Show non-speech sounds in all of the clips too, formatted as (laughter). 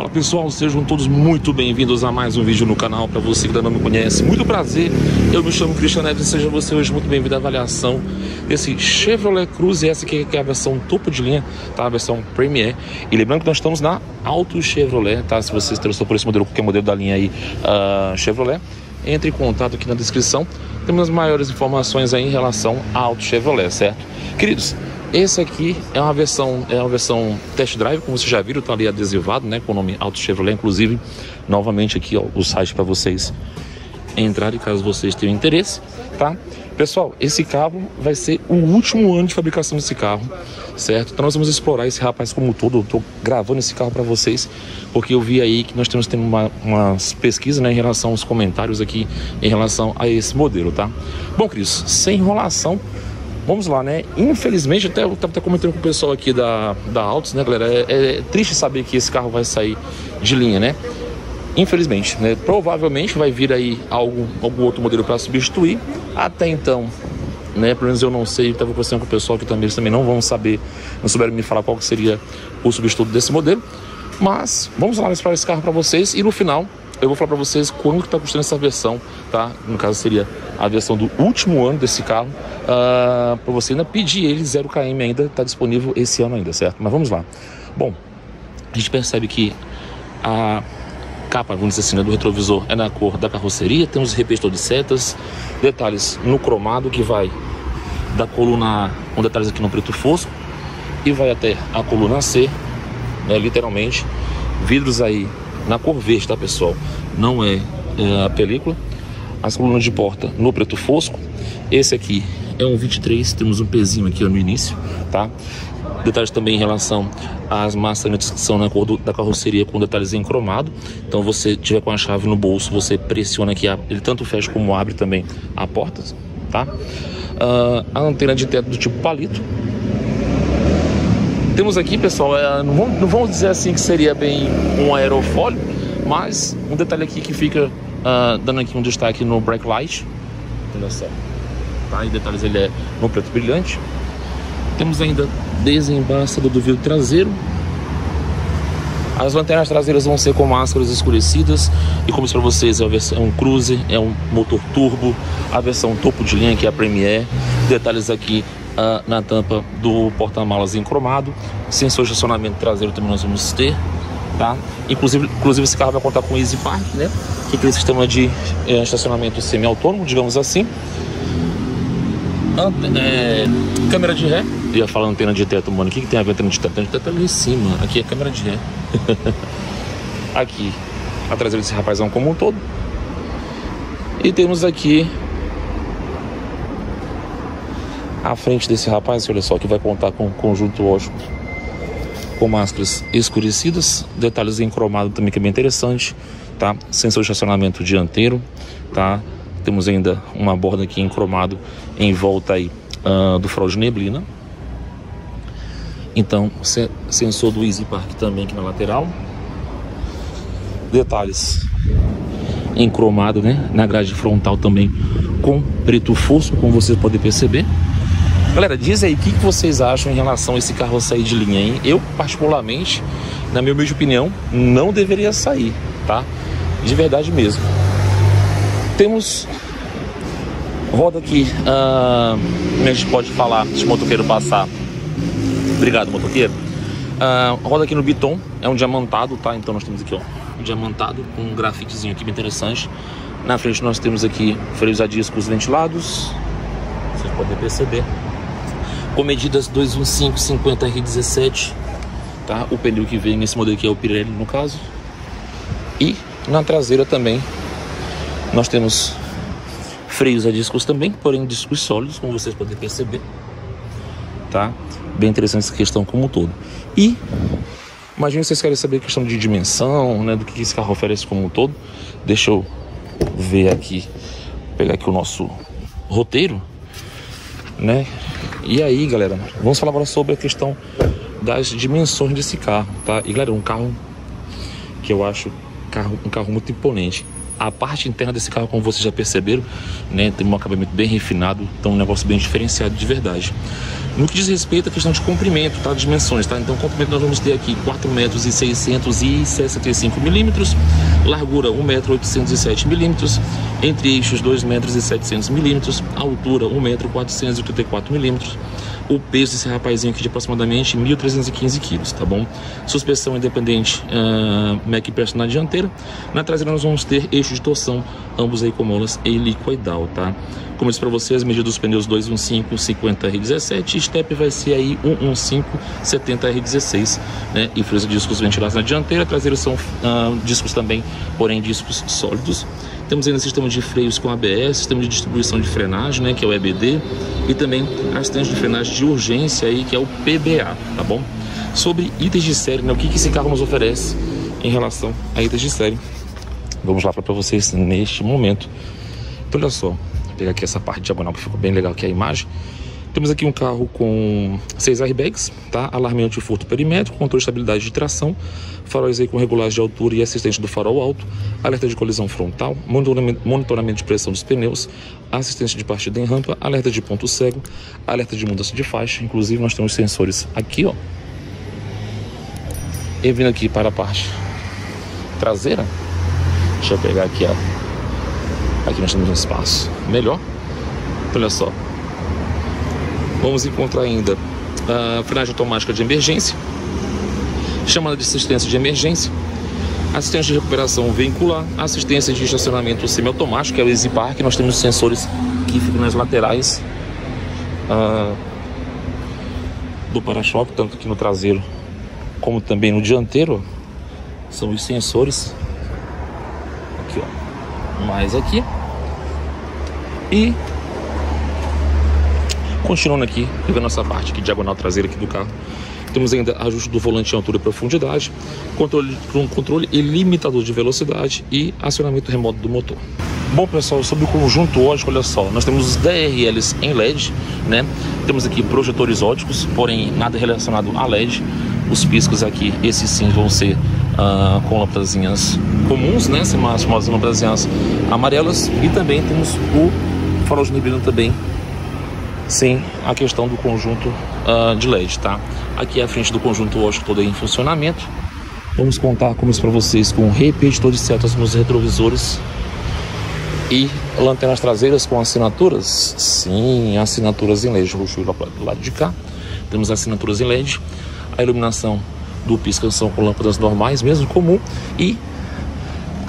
Fala pessoal, sejam todos muito bem-vindos a mais um vídeo no canal. Para você que ainda não me conhece, muito prazer. Eu me chamo Cristian Neves e seja você hoje muito bem-vindo à avaliação desse Chevrolet Cruze. Essa aqui é a versão topo de linha, tá? A versão Premier. E lembrando que nós estamos na Auto Chevrolet, tá? Se você se interessou por esse modelo, qualquer modelo da linha aí uh, Chevrolet, entre em contato aqui na descrição. Temos as maiores informações aí em relação à Auto Chevrolet, certo? Queridos, esse aqui é uma versão, é uma versão test drive, como vocês já viram, tá ali adesivado, né, com o nome Auto Chevrolet, inclusive, novamente aqui, ó, o site para vocês entrarem, caso vocês tenham interesse, tá? Pessoal, esse carro vai ser o último ano de fabricação desse carro, certo? Então nós vamos explorar esse rapaz como um todo. Eu tô gravando esse carro para vocês porque eu vi aí que nós temos tendo uma, umas pesquisas, né, em relação aos comentários aqui em relação a esse modelo, tá? Bom, Cris, sem enrolação, Vamos lá, né? Infelizmente, até eu estava comentando com o pessoal aqui da, da Autos, né, galera? É, é, triste saber que esse carro vai sair de linha, né? Infelizmente, né? Provavelmente vai vir aí algum, algum outro modelo para substituir. Até então, né? Pelo menos eu não sei, estava conversando com o pessoal que também, eles também não vão saber, não souberam me falar qual seria o substituto desse modelo. Mas vamos lá explorar esse carro para vocês e no final eu vou falar para vocês quanto está custando essa versão, tá? No caso seria a versão do último ano desse carro, uh, ah, para você ainda pedir ele 0 km ainda, está disponível esse ano ainda, certo? Mas vamos lá. Bom, a gente percebe que a capa, vamos dizer assim, né, do retrovisor é na cor da carroceria, temos repetidor de setas, detalhes no cromado que vai da coluna A, com detalhes aqui no preto fosco, e vai até a coluna C, né, literalmente, vidros aí na cor verde, tá pessoal? Não é, é a película. As colunas de porta no preto fosco. Esse aqui é um 23, temos um pezinho aqui no início, tá? Detalhes também em relação às maçanetas que são na cor do, da carroceria com detalhes em cromado. Então você tiver com a chave no bolso, você pressiona aqui, ele tanto fecha como abre também a porta, tá? Uh, a antena de teto do tipo palito, temos aqui, pessoal, é, não, vamos, não, vamos, dizer assim que seria bem um aerofólio, mas um detalhe aqui que fica uh, dando aqui um destaque no brake light. Olha só. Tá? E detalhes ele é no preto brilhante. Temos ainda desembaçado do vidro traseiro. As lanternas traseiras vão ser com máscaras escurecidas e como disse para vocês, é, versão, é um cruze, é um motor turbo, a versão topo de linha que é a Premier. Detalhes aqui uh, na tampa do porta-malas em cromado. Sensor de estacionamento traseiro também nós vamos ter. Tá? Inclusive, inclusive esse carro vai contar com Easy Park, né? Que é aquele sistema de é, estacionamento semi-autônomo, digamos assim. Ante é, câmera de ré. Eu ia falar antena de teto, mano. O que, que tem a ver antena de teto? Antena de teto ali em cima. Aqui é câmera de ré. (laughs) aqui a traseira desse rapazão como um todo. E temos aqui à frente desse rapaz, olha só, que vai contar com um conjunto ótico com máscaras escurecidas, detalhes em cromado também que é bem interessante, tá? Sensor de estacionamento dianteiro, tá? Temos ainda uma borda aqui em cromado em volta aí uh, do farol de neblina. Então, sensor do Easy Park também aqui na lateral. Detalhes em cromado, né? Na grade frontal também com preto fosco, como vocês podem perceber. Galera, diz aí o que, vocês acham em relação a esse carro sair de linha, hein? Eu, particularmente, na minha humilde opinião, não deveria sair, tá? De verdade mesmo. Temos roda aqui, uh, a gente pode falar, se o motoqueiro passar. Obrigado, motoqueiro. Uh, roda aqui no Biton, é um diamantado, tá? Então nós temos aqui, ó, um diamantado com um grafitezinho aqui bem interessante. Na frente nós temos aqui freios a discos ventilados, vocês podem perceber com medidas 215 50 R17, tá? O pneu que vem nesse modelo aqui é o Pirelli no caso. E na traseira também nós temos freios a discos também, porém discos sólidos, como vocês podem perceber, tá? Bem interessante essa questão como um todo. E imagine vocês querem saber a questão de dimensão, né, do que esse carro oferece como um todo. Deixa eu ver aqui, pegar aqui o nosso roteiro, né? E aí, galera, vamos falar agora sobre a questão das dimensões desse carro, tá? E galera, um carro que eu acho carro, um carro muito imponente. A parte interna desse carro, como vocês já perceberam, né, tem um acabamento bem refinado, então um negócio bem diferenciado de verdade. No que diz respeito à questão de comprimento, tá? Dimensões, tá? Então, comprimento nós vamos ter aqui 4 metros e 665 milímetros, largura 1 metro 807 milímetros, entre eixos 2 metros e 700 milímetros, altura 1 metro 484 milímetros, o peso desse rapazinho aqui de aproximadamente 1.315 quilos, tá bom? Suspensão independente uh, Mac Perso na dianteira. Na traseira nós vamos ter eixo de torção, ambos aí com molas helicoidal, tá? Como eu disse para vocês, medida dos pneus 215 50 R17, step vai ser aí 115 70 R16, né? E freios de discos ventilados na dianteira, traseira são uh, discos também, porém discos sólidos. Temos ainda sistema de freios com ABS, sistema de distribuição de frenagem, né, que é o EBD, e também assistente de frenagem de urgência aí, que é o PBA, tá bom? Sobre itens de série, né, o que, que esse carro nos oferece em relação a itens de série. Vamos lá para vocês neste momento. Então, olha só, vou pegar aqui essa parte diagonal que ficou bem legal aqui a imagem. Temos aqui um carro com 6 airbags, tá? alarme anti-furto perimétrico, controle de estabilidade de tração, faróis aí com regulagem de altura e assistente do farol alto, alerta de colisão frontal, monitoramento de pressão dos pneus, assistência de partida em rampa, alerta de ponto cego, alerta de mudança de faixa. Inclusive nós temos sensores aqui, ó. E vindo aqui para a parte traseira, deixa eu pegar aqui, ó. Aqui nós temos um espaço melhor. Olha só, Vamos encontrar ainda a frenagem automática de emergência, chamada de assistência de emergência, assistência de recuperação veicular, assistência de estacionamento semiautomático, que é o Easy Park. Nós temos sensores que ficam nas laterais uh, do para-choque, tanto aqui no traseiro como também no dianteiro. São os sensores. Aqui, ó. Mais aqui. E Continuando aqui, pegando essa parte aqui, diagonal traseira aqui do carro. Temos ainda ajuste do volante em altura e profundidade, controle, um controle e limitador de velocidade e acionamento remoto do motor. Bom pessoal, sobre o conjunto ótico, olha só, nós temos os DRLs em LED, né? Temos aqui projetores óticos, porém nada relacionado a LED. Os piscos aqui, esses sim vão ser uh, com lâmpadazinhas comuns, né? Mais famosas lâmpadazinhas amarelas. E também temos o farol de neblina também sem a questão do conjunto uh, de LED, tá? Aqui é a frente do conjunto ótico todo em funcionamento. Vamos contar, como isso para vocês, com repetidor de setas nos retrovisores e lanternas traseiras com assinaturas. Sim, assinaturas em LED. Roxo do lado de cá. Temos assinaturas em LED. A iluminação do pisca são com lâmpadas normais, mesmo comum. E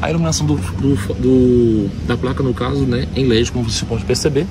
a iluminação do, do, do, da placa, no caso, né, em LED, como você pode perceber.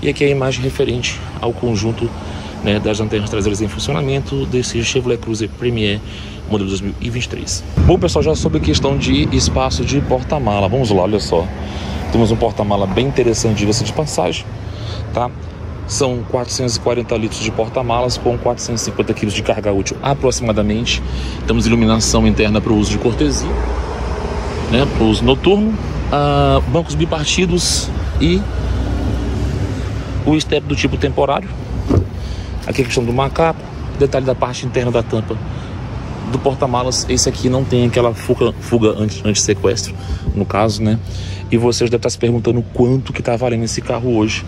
E aqui é a imagem referente ao conjunto né, das antenas traseiras em funcionamento desse Chevrolet Cruze Premier modelo 2023. Bom pessoal, já sobre a questão de espaço de porta-mala, vamos lá, olha só. Temos um porta-mala bem interessante, diga-se de passagem, tá? São 440 litros de porta-malas com 450 quilos de carga útil aproximadamente. Temos iluminação interna para o uso de cortesia, né, para o uso noturno, uh, bancos bipartidos e o step do tipo temporário. Aqui a questão do macaco, detalhe da parte interna da tampa do porta-malas. Esse aqui não tem aquela fuga, fuga anti-sequestro, no caso, né? E vocês devem estar se perguntando quanto que tá valendo esse carro hoje,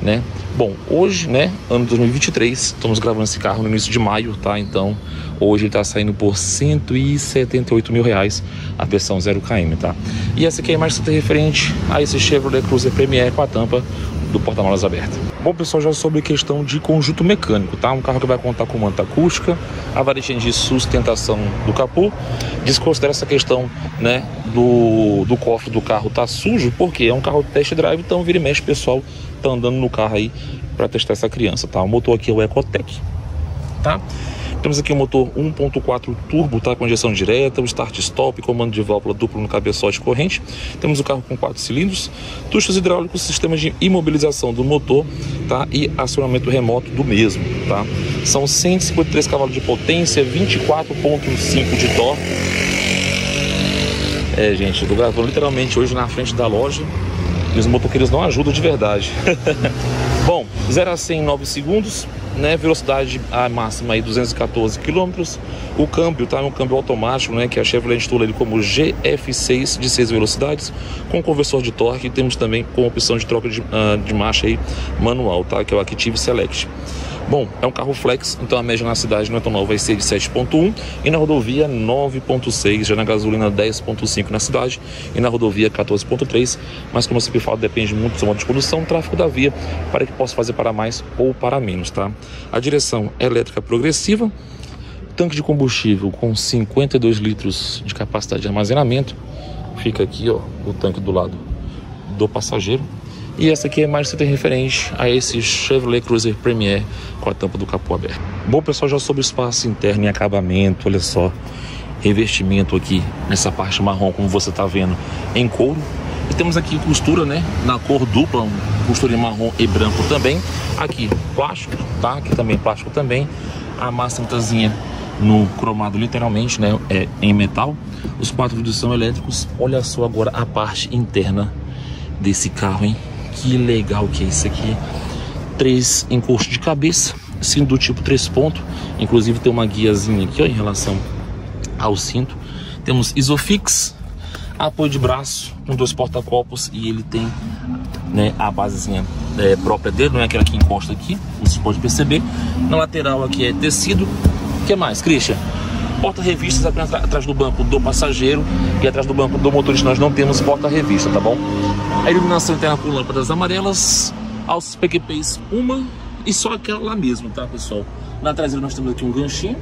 né? Bom, hoje, né, ano 2023, estamos gravando esse carro no início de maio, tá? Então, hoje ele tá saindo por 178 mil reais a versão 0 km, tá? E essa aqui é a imagem referente a esse Chevrolet Cruze Premier com a tampa do porta-malas aberto. Bom, pessoal, já sobre questão de conjunto mecânico, tá? Um carro que vai contar com manta acústica, a varetinha de sustentação do capô. Desconsidera essa questão, né, do, do cofre do carro tá sujo, porque é um carro test drive, então vira e mexe, pessoal tá andando no carro aí para testar essa criança, tá? O motor aqui é o Ecotec, tá? Temos aqui o motor 1.4 turbo, tá? Com injeção direta, o start-stop, comando de válvula duplo no cabeçote corrente. Temos o carro com 4 cilindros, tuchos hidráulicos, sistema de imobilização do motor, tá? E acionamento remoto do mesmo, tá? São 153 cavalos de potência, 24.5 de torque. É, gente, eu literalmente hoje na frente da loja e os motoqueiros não ajudam de verdade. (laughs) Bom, 0 a 100 em 9 segundos, né? Velocidade máxima aí 214 km. O câmbio tá é um câmbio automático, né? Que a Chevrolet intitula ele como GF6 de 6 velocidades, com conversor de torque. Temos também com opção de troca de, uh, de marcha aí manual, tá? Que é o Active Select. Bom, é um carro flex, então a média na cidade é tão nova, vai ser de 7.1 e na rodovia 9.6, já na gasolina 10.5 na cidade e na rodovia 14.3, mas como eu sempre falo, depende muito do modo de condução, tráfego da via, para que possa fazer para mais ou para menos, tá? A direção elétrica progressiva, tanque de combustível com 52 litros de capacidade de armazenamento, fica aqui, ó, o tanque do lado do passageiro, e essa aqui é mais você tem referente a esse Chevrolet Cruiser Premier com a tampa do capô aberto. Bom, pessoal, já sobre o espaço interno e acabamento, olha só. Revestimento aqui nessa parte marrom, como você está vendo, em couro. E temos aqui costura, né? Na cor dupla, costura em marrom e branco também. Aqui, plástico, tá? Aqui também plástico também. A maçantazinha no cromado, literalmente, né? É em metal. Os quatro vidros são elétricos. Olha só agora a parte interna desse carro, hein? Que legal que é isso aqui. Três encostos de cabeça, cinto do tipo três pontos. Inclusive tem uma guiazinha aqui ó, em relação ao cinto. Temos Isofix, apoio de braço com dois porta-copos e ele tem né, a basezinha é, própria dele, não é aquela que encosta aqui, você pode perceber. Na lateral aqui é tecido. O que mais, Christian? porta-revistas atrás do banco do passageiro e atrás do banco do motorista nós não temos porta-revista, tá bom? A iluminação interna com lâmpadas amarelas, alças PQPs uma e só aquela lá mesmo, tá pessoal? Na traseira nós temos aqui um ganchinho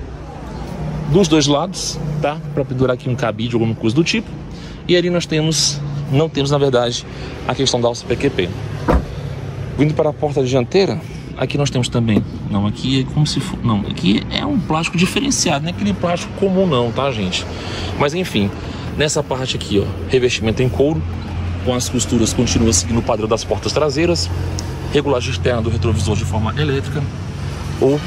dos dois lados, tá? Para pendurar aqui um cabide, alguma coisa do tipo. E ali nós temos, não temos na verdade, a questão da alça PQP. Vindo para a porta dianteira, Aqui nós temos também, não, aqui é como se for, não, aqui é um plástico diferenciado, não é aquele plástico comum não, tá gente? Mas enfim, nessa parte aqui, ó, revestimento em couro, com as costuras continua seguindo o padrão das portas traseiras, regulagem externa do retrovisor de forma elétrica, ou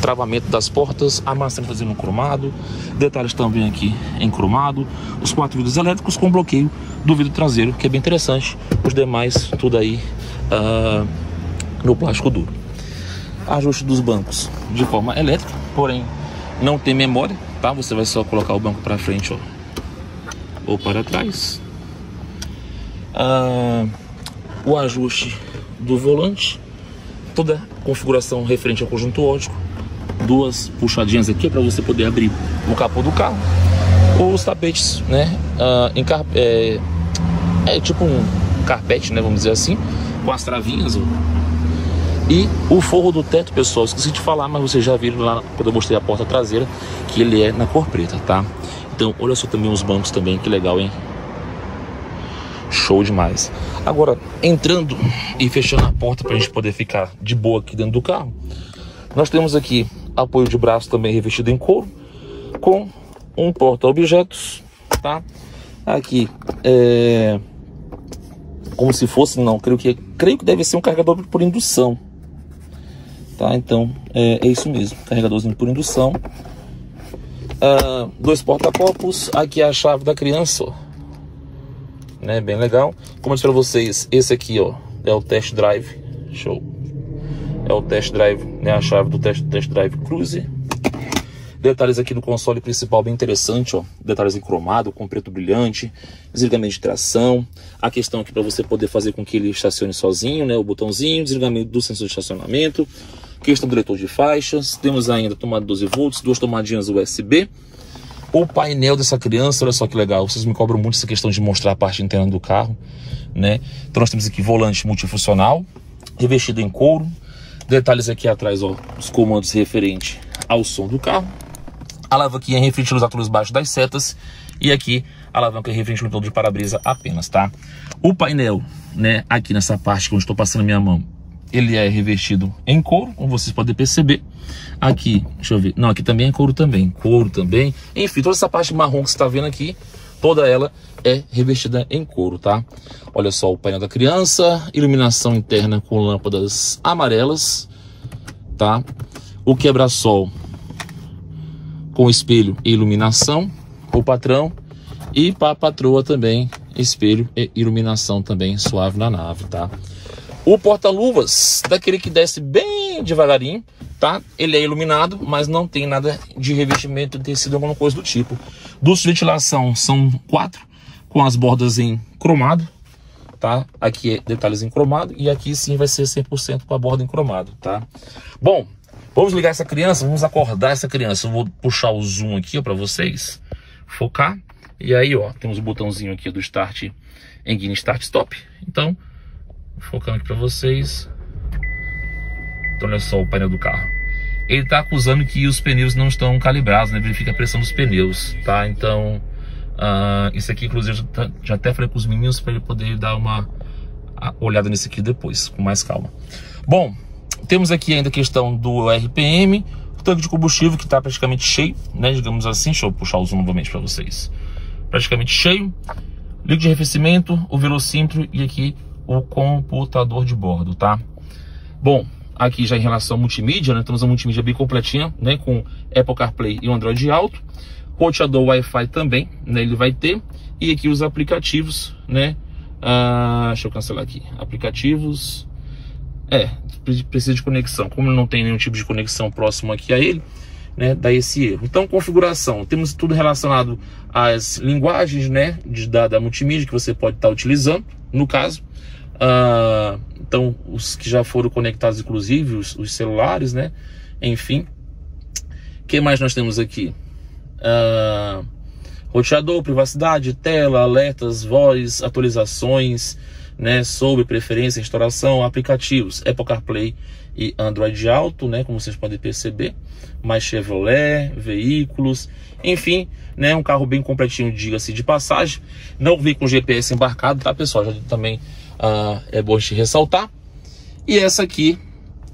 travamento das portas, a maçaneta fazendo cromado, detalhes também aqui em cromado, os quatro vidros elétricos com bloqueio do vidro traseiro, que é bem interessante, os demais tudo aí uh, no plástico duro. Ajuste dos bancos de forma elétrica, porém não tem memória, tá? Você vai só colocar o banco para frente ó, ou para trás. Ah, o ajuste do volante, toda a configuração referente ao conjunto ótico, duas puxadinhas aqui para você poder abrir o capô do carro. Os tapetes, né? Ah, em car é, é tipo um carpete, né? Vamos dizer assim, com as travinhas, e o forro do teto, pessoal, esqueci de falar, mas vocês já viram lá quando eu mostrei a porta traseira que ele é na cor preta, tá? Então, olha só também os bancos também, que legal, hein? Show demais. Agora, entrando e fechando a porta para a gente poder ficar de boa aqui dentro do carro, nós temos aqui apoio de braço também revestido em couro, com um porta-objetos, tá? Aqui é como se fosse, não, creio que creio que deve ser um carregador por indução, Tá? Então, é, é isso mesmo. Carregadorzinho por indução. Ah, dois porta-copos. Aqui é a chave da criança, ó. Né? Bem legal. Como eu disse pra vocês, esse aqui, ó, é o test drive. Show. É o test drive, né? A chave do test, test drive cruise. Detalhes aqui no console principal bem interessante, ó. Detalhes em cromado, com preto brilhante, desligamento de tração. A questão aqui para você poder fazer com que ele estacione sozinho, né? O botãozinho, desligamento do sensor de estacionamento questão do leitor de faixas, temos ainda tomada 12 volts, duas tomadinhas USB. O painel dessa criança, olha só que legal, vocês me cobram muito essa questão de mostrar a parte interna do carro, né? Então nós temos aqui volante multifuncional, revestido em couro, detalhes aqui atrás, ó, os comandos referentes ao som do carro, alavanquinha referente nos átomos baixos das setas e aqui a alavanca referente no todo de para-brisa apenas, tá? O painel, né, aqui nessa parte onde estou passando a minha mão, ele é revestido em couro, como vocês podem perceber. Aqui, deixa eu ver. Não, aqui também é couro também. Couro também. Enfim, toda essa parte marrom que você está vendo aqui, toda ela é revestida em couro, tá? Olha só o painel da criança, iluminação interna com lâmpadas amarelas, tá? O quebra-sol com espelho e iluminação, o patrão e para a patroa também, espelho e iluminação também suave na nave, tá? O porta-luvas, daquele que desce bem devagarinho, tá? Ele é iluminado, mas não tem nada de revestimento tecido, alguma coisa do tipo. Dutos de ventilação são quatro, com as bordas em cromado, tá? Aqui é detalhes em cromado e aqui sim vai ser 100% com a borda em cromado, tá? Bom, vamos ligar essa criança, vamos acordar essa criança. Eu vou puxar o zoom aqui para vocês, focar. E aí, ó, temos o botãozinho aqui do Start Engine Start Stop. Então, focando aqui para vocês. Então, olha só o painel do carro. Ele está acusando que os pneus não estão calibrados, né? Verifica a pressão dos pneus, tá? Então, uh, isso aqui, inclusive, já, tá, já até falei com os meninos para ele poder dar uma olhada nesse aqui depois, com mais calma. Bom, temos aqui ainda a questão do RPM, o tanque de combustível que está praticamente cheio, né? Digamos assim, deixa eu puxar o zoom novamente para vocês. Praticamente cheio. Líquido de arrefecimento, o velocímetro e aqui o computador de bordo, tá? Bom, aqui já em relação ao multimídia, né? Temos a multimídia bem completinha, né? Com Apple CarPlay e o Android Auto. Roteador Wi-Fi também, né? Ele vai ter. E aqui os aplicativos, né? Ah, deixa eu cancelar aqui. Aplicativos. É, precisa de conexão. Como não tem nenhum tipo de conexão próximo aqui a ele, né? Dá esse erro. Então, configuração. Temos tudo relacionado às linguagens, né? De, da, da multimídia que você pode estar tá utilizando, no caso. Uh, então, os que já foram conectados, inclusive, os, os celulares, né? Enfim. O que mais nós temos aqui? Uh, roteador, privacidade, tela, alertas, voz, atualizações, né? Sobre preferência, restauração, aplicativos, Apple CarPlay e Android Auto, né? Como vocês podem perceber. Mais Chevrolet, veículos, enfim, né? Um carro bem completinho, diga-se de passagem. Não vem com GPS embarcado, tá, pessoal? Já também uh, é bom te ressaltar. E essa aqui,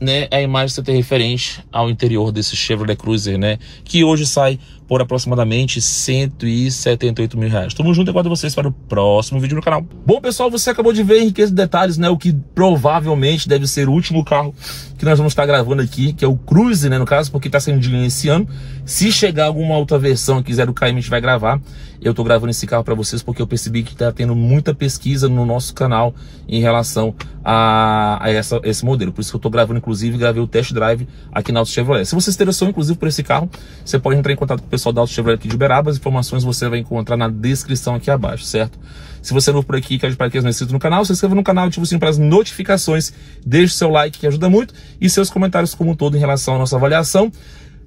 né, é a imagem que você tem referente ao interior desse Chevrolet Cruiser, né, que hoje sai por aproximadamente 178 mil reais. Tamo junto aguardo vocês para o próximo vídeo no canal. Bom, pessoal, você acabou de ver em riqueza de detalhes, né, o que provavelmente deve ser o último carro que nós vamos estar gravando aqui, que é o Cruze, né, no caso, porque está sendo de linha esse ano. Se chegar alguma outra versão aqui, 0K, a gente vai gravar. Eu tô gravando esse carro para vocês porque eu percebi que tá tendo muita pesquisa no nosso canal em relação a, a essa, esse modelo. Por isso que eu tô gravando, inclusive, gravei o test drive aqui na Auto Chevrolet. Se você se interessou, inclusive, por esse carro, você pode entrar em contato com o pessoal pessoal da Auto Chevrolet aqui de Uberaba. As informações você vai encontrar na descrição aqui abaixo, certo? Se você é novo por aqui e quer para que não é inscrito no canal, se inscreva no canal, ative o sininho para as notificações, deixe seu like que ajuda muito e seus comentários como um todo em relação à nossa avaliação.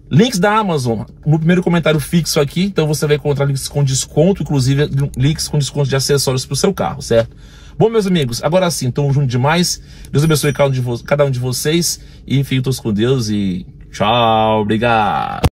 Links da Amazon, no primeiro comentário fixo aqui, então você vai encontrar links com desconto, inclusive links com desconto de acessórios para o seu carro, certo? Bom, meus amigos, agora sim, estamos juntos demais. Deus abençoe cada um de, cada um de vocês e fiquem todos com Deus e tchau, obrigado.